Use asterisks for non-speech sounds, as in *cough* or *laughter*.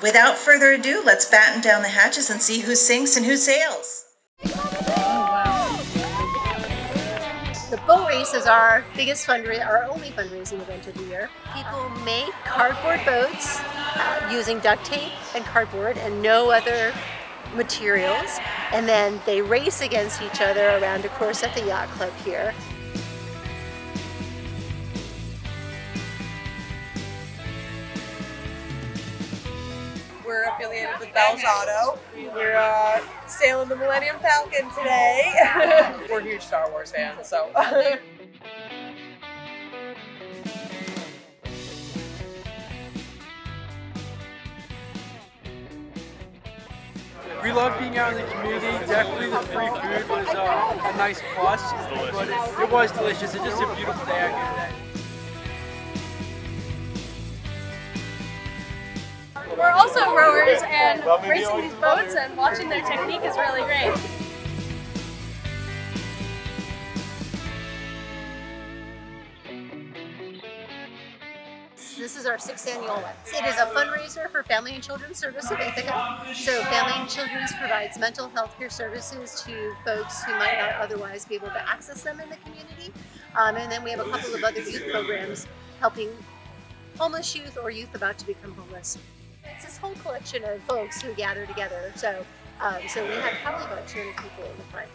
Without further ado, let's batten down the hatches and see who sinks and who sails. The boat race is our biggest fundraiser, our only fundraising event of the year. People make cardboard boats uh, using duct tape and cardboard and no other materials. And then they race against each other around a course at the yacht club here. We're affiliated with Bell's Auto. We're uh, sailing the Millennium Falcon today. *laughs* We're huge Star Wars fans, so. We love being out in the community. Definitely the free food was uh, a nice plus, but it, it was delicious. It's just a beautiful day out here today. We're also rowers and racing these boats and watching their technique is really great. This is our sixth annual one. It is a fundraiser for Family and Children's Service of Ithaca. So Family and Children's provides mental health care services to folks who might not otherwise be able to access them in the community. Um, and then we have a couple of other youth programs helping homeless youth or youth about to become homeless. It's this whole collection of folks who gather together. So, um, so we had probably about 200 people in the front.